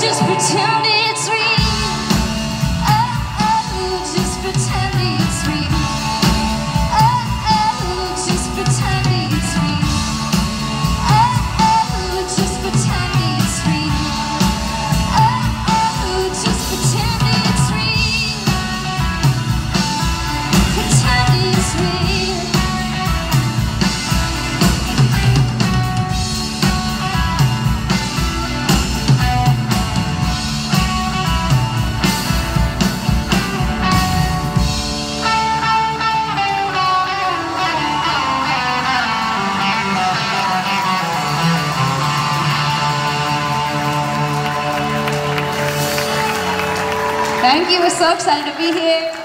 Just pretending Thank you. We're so excited to be here.